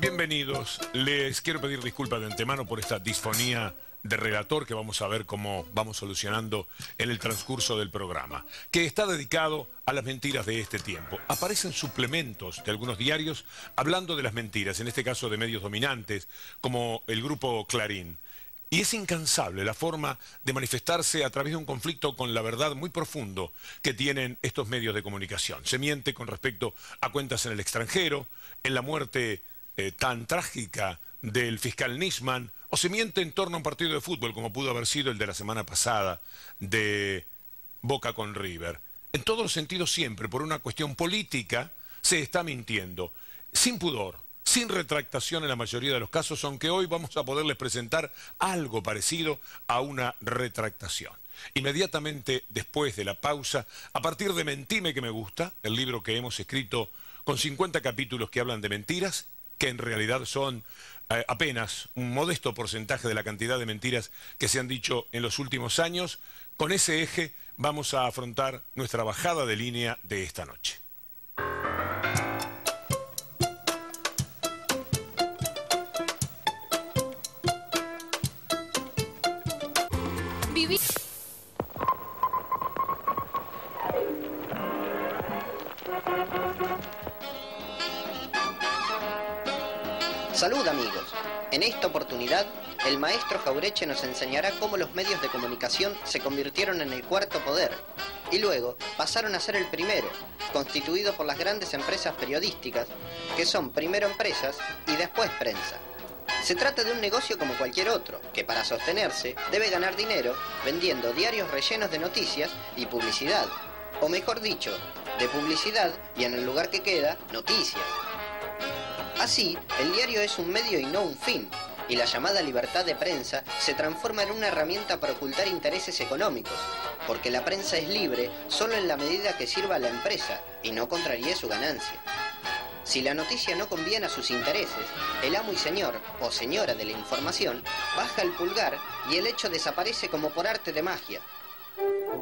Bienvenidos. Les quiero pedir disculpas de antemano por esta disfonía de relator que vamos a ver cómo vamos solucionando en el transcurso del programa, que está dedicado a las mentiras de este tiempo. Aparecen suplementos de algunos diarios hablando de las mentiras, en este caso de medios dominantes, como el grupo Clarín. Y es incansable la forma de manifestarse a través de un conflicto con la verdad muy profundo que tienen estos medios de comunicación. Se miente con respecto a cuentas en el extranjero, en la muerte eh, tan trágica del fiscal Nisman, o se miente en torno a un partido de fútbol como pudo haber sido el de la semana pasada de Boca con River. En todos los sentidos siempre, por una cuestión política, se está mintiendo, sin pudor, sin retractación en la mayoría de los casos, aunque hoy vamos a poderles presentar algo parecido a una retractación. Inmediatamente después de la pausa, a partir de Mentime que me gusta, el libro que hemos escrito con 50 capítulos que hablan de mentiras, que en realidad son eh, apenas un modesto porcentaje de la cantidad de mentiras que se han dicho en los últimos años, con ese eje vamos a afrontar nuestra bajada de línea de esta noche. Salud amigos. En esta oportunidad, el maestro Jaureche nos enseñará cómo los medios de comunicación se convirtieron en el cuarto poder y luego pasaron a ser el primero, constituido por las grandes empresas periodísticas, que son primero empresas y después prensa. Se trata de un negocio como cualquier otro, que para sostenerse debe ganar dinero vendiendo diarios rellenos de noticias y publicidad. O mejor dicho, de publicidad y en el lugar que queda, noticias. Así, el diario es un medio y no un fin, y la llamada libertad de prensa se transforma en una herramienta para ocultar intereses económicos, porque la prensa es libre solo en la medida que sirva a la empresa y no contraríe su ganancia. Si la noticia no conviene a sus intereses, el amo y señor o señora de la información baja el pulgar y el hecho desaparece como por arte de magia.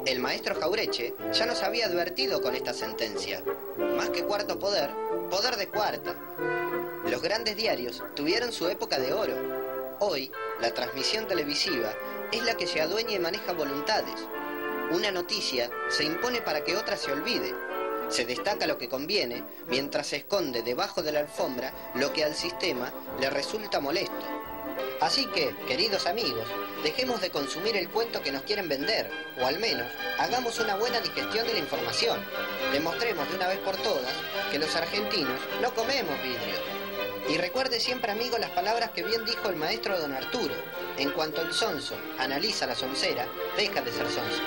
El maestro Jaureche ya nos había advertido con esta sentencia. Más que cuarto poder, poder de cuarta. Los grandes diarios tuvieron su época de oro. Hoy, la transmisión televisiva es la que se adueña y maneja voluntades. Una noticia se impone para que otra se olvide. Se destaca lo que conviene, mientras se esconde debajo de la alfombra lo que al sistema le resulta molesto. Así que, queridos amigos, dejemos de consumir el cuento que nos quieren vender, o al menos hagamos una buena digestión de la información. Demostremos de una vez por todas que los argentinos no comemos vidrio. Y recuerde siempre, amigo, las palabras que bien dijo el maestro don Arturo. En cuanto el sonso analiza la soncera, deja de ser sonso.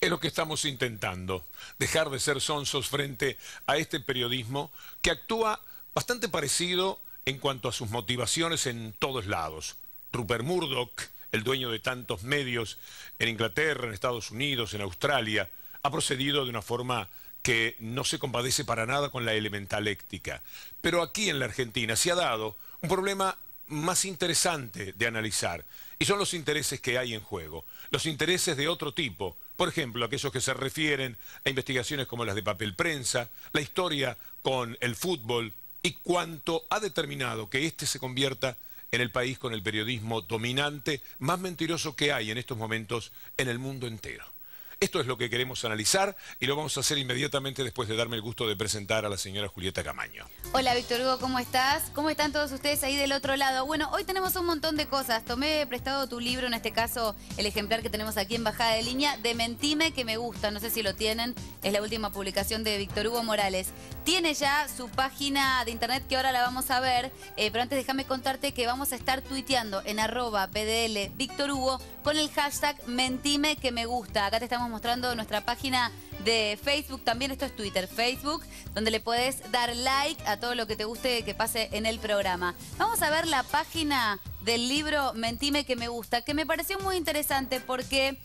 Es lo que estamos intentando, dejar de ser sonsos frente a este periodismo que actúa bastante parecido en cuanto a sus motivaciones en todos lados. Rupert Murdoch, el dueño de tantos medios en Inglaterra, en Estados Unidos, en Australia, ha procedido de una forma que no se compadece para nada con la elementaléctica. Pero aquí en la Argentina se ha dado un problema más interesante de analizar, y son los intereses que hay en juego, los intereses de otro tipo, por ejemplo, aquellos que se refieren a investigaciones como las de papel prensa, la historia con el fútbol, y cuánto ha determinado que éste se convierta en el país con el periodismo dominante más mentiroso que hay en estos momentos en el mundo entero. Esto es lo que queremos analizar y lo vamos a hacer inmediatamente después de darme el gusto de presentar a la señora Julieta Camaño. Hola Víctor Hugo, ¿cómo estás? ¿Cómo están todos ustedes ahí del otro lado? Bueno, hoy tenemos un montón de cosas. Tomé prestado tu libro, en este caso el ejemplar que tenemos aquí en Bajada de Línea, de Mentime que me gusta, no sé si lo tienen, es la última publicación de Víctor Hugo Morales. Tiene ya su página de internet que ahora la vamos a ver, eh, pero antes déjame contarte que vamos a estar tuiteando en arroba PDL Víctor Hugo con el hashtag Mentime que me gusta. Acá te estamos mostrando nuestra página de Facebook, también esto es Twitter, Facebook, donde le puedes dar like a todo lo que te guste que pase en el programa. Vamos a ver la página del libro Mentime que me gusta, que me pareció muy interesante porque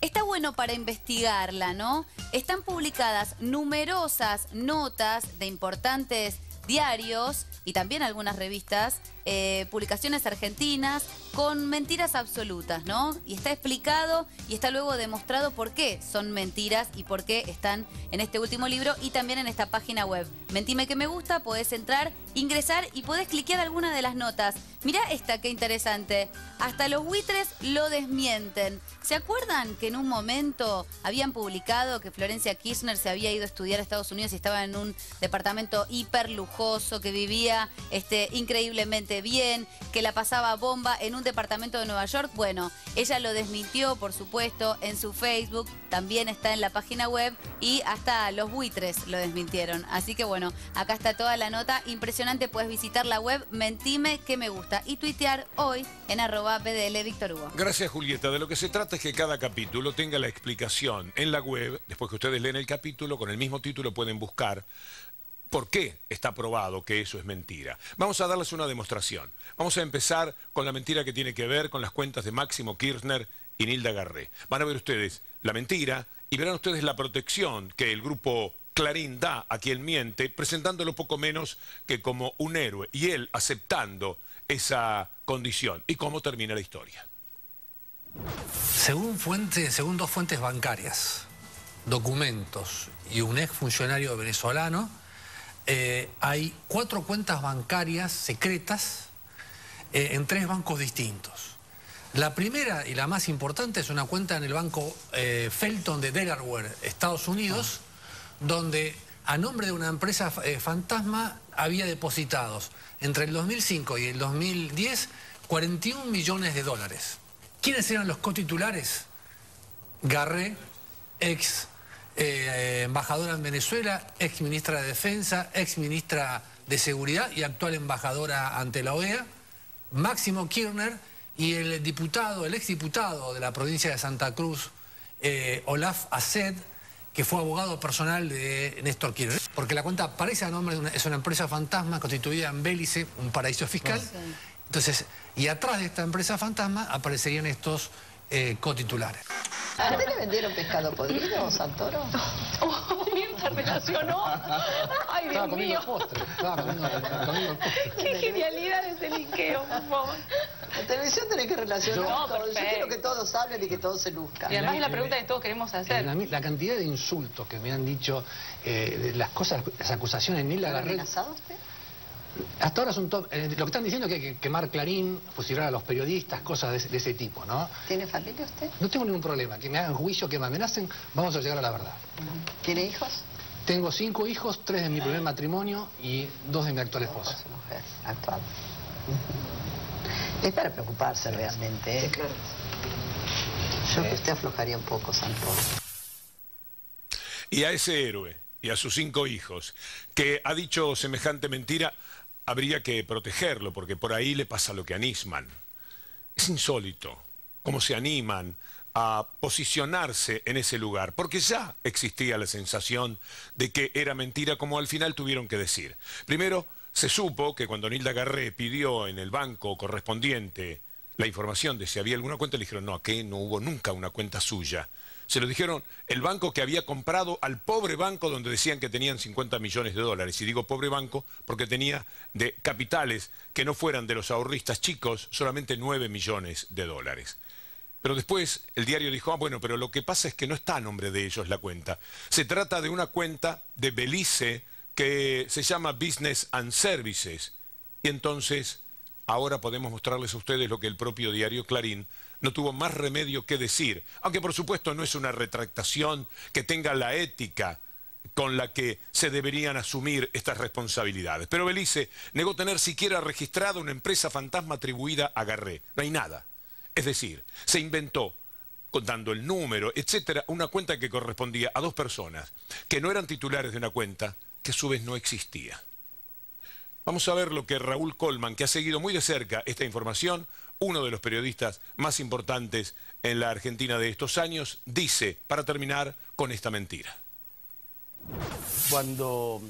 está bueno para investigarla, ¿no? Están publicadas numerosas notas de importantes diarios y también algunas revistas eh, publicaciones argentinas con mentiras absolutas, ¿no? Y está explicado y está luego demostrado por qué son mentiras y por qué están en este último libro y también en esta página web. Mentime que me gusta, podés entrar, ingresar y podés cliquear alguna de las notas. Mirá esta, qué interesante. Hasta los buitres lo desmienten. ¿Se acuerdan que en un momento habían publicado que Florencia Kirchner se había ido a estudiar a Estados Unidos y estaba en un departamento hiper lujoso, que vivía este, increíblemente bien, que la pasaba bomba en un departamento de Nueva York? Bueno, ella lo desmintió, por supuesto, en su Facebook, también está en la página web y hasta los buitres lo desmintieron. Así que bueno, acá está toda la nota. Impresionante, puedes visitar la web Mentime que me gusta y tuitear hoy en arroba BDL Víctor Hugo. Gracias Julieta. De lo que se trata es que cada capítulo tenga la explicación en la web. Después que ustedes leen el capítulo, con el mismo título pueden buscar por qué está probado que eso es mentira. Vamos a darles una demostración. Vamos a empezar con la mentira que tiene que ver con las cuentas de Máximo Kirchner y Nilda Garré. Van a ver ustedes la mentira y verán ustedes la protección que el grupo Clarín da a quien miente, presentándolo poco menos que como un héroe y él aceptando esa condición. ¿Y cómo termina la historia? Según, según dos fuentes bancarias, documentos y un ex funcionario venezolano, eh, hay cuatro cuentas bancarias secretas eh, en tres bancos distintos. La primera y la más importante es una cuenta en el banco eh, Felton de Delaware, Estados Unidos, donde a nombre de una empresa fantasma había depositados entre el 2005 y el 2010 41 millones de dólares. ¿Quiénes eran los cotitulares? Garré, ex eh, embajadora en Venezuela, ex ministra de Defensa, ex ministra de Seguridad y actual embajadora ante la OEA, Máximo Kirchner y el diputado, el exdiputado de la provincia de Santa Cruz, eh, Olaf Aced, que fue abogado personal de Néstor Kirchner. Porque la cuenta aparece a nombre de una, es una empresa fantasma constituida en Bélice, un paraíso fiscal. Entonces, y atrás de esta empresa fantasma aparecerían estos eh, cotitulares. ¿A usted le vendieron pescado podrido, Santoro? Oh, se relacionó. Ay, Dios mío. postre, estaba comiendo, comiendo el postre. Qué genialidad ese linkeo, por favor. En televisión tenés que relacionar No, todo. Yo quiero que todos hablen y que todos se luzcan. Y además es la pregunta que todos queremos hacer. La, la cantidad de insultos que me han dicho, eh, las cosas, las acusaciones ¿Lo ha Garrett, amenazado usted? Hasta ahora son top. eh, lo que están diciendo es que hay que quemar Clarín, fusilar a los periodistas, cosas de, ese- de ese tipo, ¿no? ¿Tiene familia usted? No tengo ningún problema, que me hagan juicio, que me amenacen, vamos a llegar a la verdad. ¿Tiene hijos? Tengo cinco hijos, tres de mi primer matrimonio y dos de mi actual esposa. Su mujer actual. Es para preocuparse realmente. ¿eh? Yo creo que usted aflojaría un poco, Santoro. Y a ese héroe y a sus cinco hijos que ha dicho semejante mentira, habría que protegerlo, porque por ahí le pasa lo que a Nisman. Es insólito cómo se animan a posicionarse en ese lugar, porque ya existía la sensación de que era mentira, como al final tuvieron que decir. Primero, se supo que cuando Nilda Garré pidió en el banco correspondiente la información de si había alguna cuenta, le dijeron, no, aquí no hubo nunca una cuenta suya. Se lo dijeron el banco que había comprado al pobre banco donde decían que tenían 50 millones de dólares. Y digo pobre banco porque tenía de capitales que no fueran de los ahorristas chicos solamente 9 millones de dólares. Pero después el diario dijo, ah, bueno, pero lo que pasa es que no está a nombre de ellos la cuenta. Se trata de una cuenta de Belice que se llama Business and Services. Y entonces, ahora podemos mostrarles a ustedes lo que el propio diario Clarín no tuvo más remedio que decir. Aunque por supuesto no es una retractación que tenga la ética con la que se deberían asumir estas responsabilidades. Pero Belice negó tener siquiera registrada una empresa fantasma atribuida a Garré. No hay nada. Es decir, se inventó, contando el número, etcétera, una cuenta que correspondía a dos personas que no eran titulares de una cuenta que a su vez no existía. Vamos a ver lo que Raúl Colman, que ha seguido muy de cerca esta información, uno de los periodistas más importantes en la Argentina de estos años, dice para terminar con esta mentira. Cuando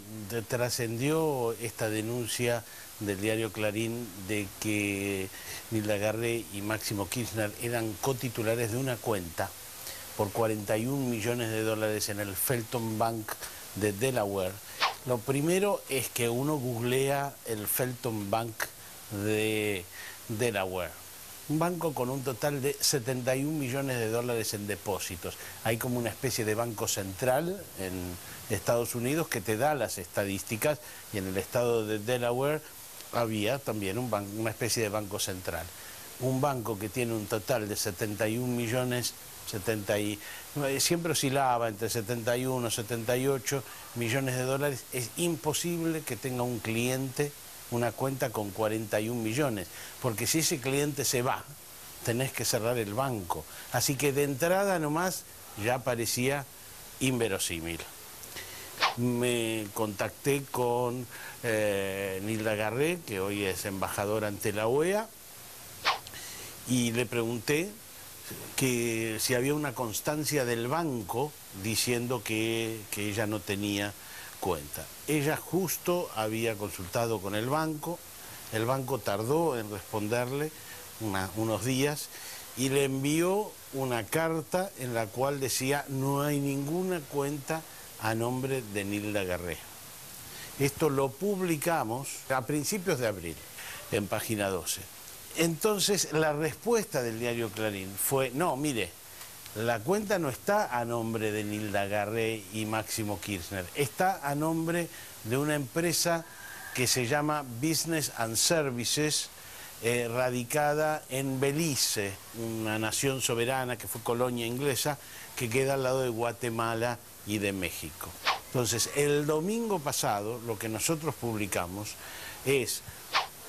trascendió esta denuncia del diario Clarín de que Nilda Garré y Máximo Kirchner eran cotitulares de una cuenta por 41 millones de dólares en el Felton Bank de Delaware, lo primero es que uno googlea el Felton Bank de Delaware. Un banco con un total de 71 millones de dólares en depósitos. Hay como una especie de banco central en Estados Unidos que te da las estadísticas y en el estado de Delaware había también un una especie de banco central. Un banco que tiene un total de 71 millones 70 y, siempre oscilaba entre 71 y 78 millones de dólares. Es imposible que tenga un cliente una cuenta con 41 millones, porque si ese cliente se va, tenés que cerrar el banco. Así que de entrada nomás ya parecía inverosímil. Me contacté con eh, Nilda Garré, que hoy es embajadora ante la OEA, y le pregunté que si había una constancia del banco diciendo que, ella no tenía cuenta. Ella justo había consultado con el banco, el banco tardó en responderle unos días y le envió una carta en la cual decía no hay ninguna cuenta a nombre de Nilda Garré. Esto lo publicamos a principios de abril en página 12. Entonces la respuesta del diario Clarín fue, no, mire, la cuenta no está a nombre de Nilda Garré y Máximo Kirchner, está a nombre de una empresa que se llama Business and Services, eh, radicada en Belice, una nación soberana que fue colonia inglesa, que queda al lado de Guatemala y de México. Entonces, el domingo pasado, lo que nosotros publicamos es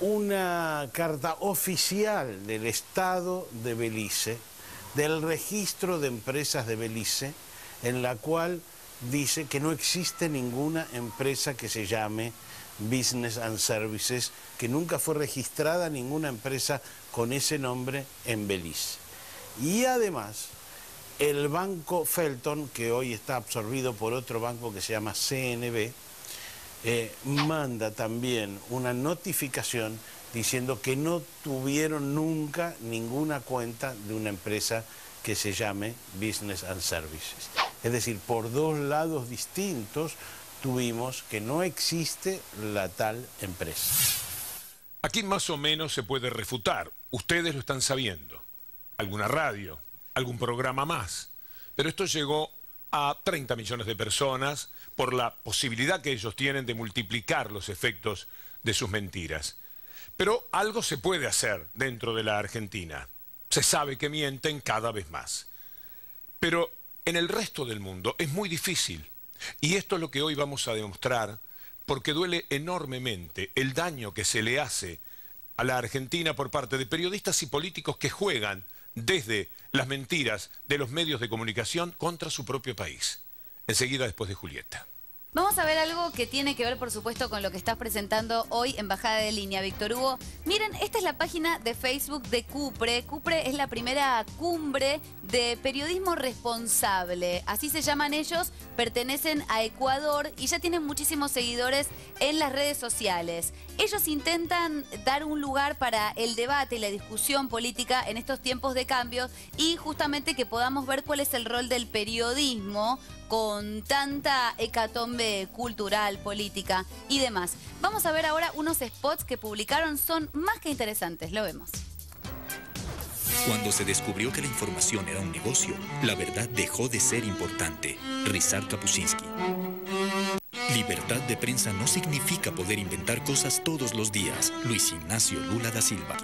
una carta oficial del Estado de Belice, del registro de empresas de Belice, en la cual dice que no existe ninguna empresa que se llame Business and Services, que nunca fue registrada ninguna empresa con ese nombre en Belice. Y además, el banco Felton, que hoy está absorbido por otro banco que se llama CNB, eh, manda también una notificación diciendo que no tuvieron nunca ninguna cuenta de una empresa que se llame Business and Services. Es decir, por dos lados distintos tuvimos que no existe la tal empresa. Aquí más o menos se puede refutar, ustedes lo están sabiendo. Alguna radio, algún programa más. Pero esto llegó a 30 millones de personas por la posibilidad que ellos tienen de multiplicar los efectos de sus mentiras. Pero algo se puede hacer dentro de la Argentina. Se sabe que mienten cada vez más. Pero en el resto del mundo es muy difícil. Y esto es lo que hoy vamos a demostrar porque duele enormemente el daño que se le hace a la Argentina por parte de periodistas y políticos que juegan desde las mentiras de los medios de comunicación contra su propio país. Enseguida después de Julieta. Vamos a ver algo que tiene que ver, por supuesto, con lo que estás presentando hoy en Bajada de Línea, Víctor Hugo. Miren, esta es la página de Facebook de Cupre. Cupre es la primera cumbre de periodismo responsable. Así se llaman ellos, pertenecen a Ecuador y ya tienen muchísimos seguidores en las redes sociales. Ellos intentan dar un lugar para el debate y la discusión política en estos tiempos de cambio y justamente que podamos ver cuál es el rol del periodismo con tanta hecatombe cultural, política y demás. Vamos a ver ahora unos spots que publicaron, son más que interesantes, lo vemos. Cuando se descubrió que la información era un negocio, la verdad dejó de ser importante. Rizar Kapuscinski. Libertad de prensa no significa poder inventar cosas todos los días. Luis Ignacio Lula da Silva.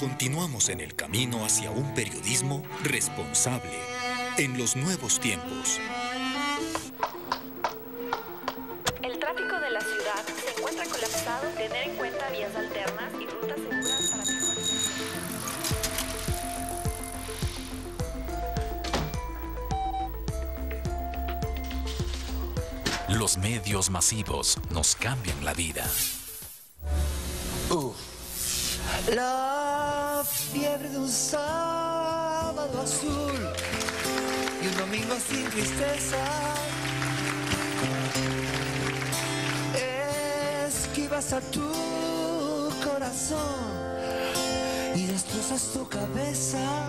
Continuamos en el camino hacia un periodismo responsable en los nuevos tiempos. El tráfico de la ciudad se encuentra colapsado. Tener en cuenta vías alternas y rutas seguras para mejores. Los medios masivos nos cambian la vida. La fiebre de un sábado azul y un domingo sin tristeza. Esquivas a tu corazón y destrozas tu cabeza.